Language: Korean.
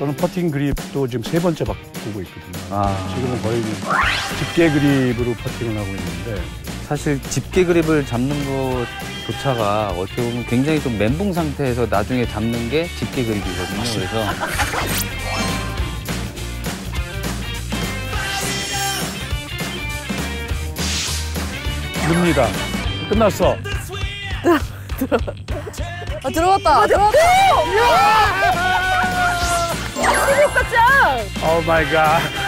저는 퍼팅 그립도 지금 세 번째 바꾸고 있거든요. 아. 지금은 거의 집게 그립으로 퍼팅을 하고 있는데 사실 집게 그립을 잡는 것조차가 어떻게 보면 굉장히 좀 멘붕 상태에서 나중에 잡는 게 집게 그립이거든요. 그래서 릅니다. 끝났어. 아, 들어갔다. 들어갔다. Oh my God.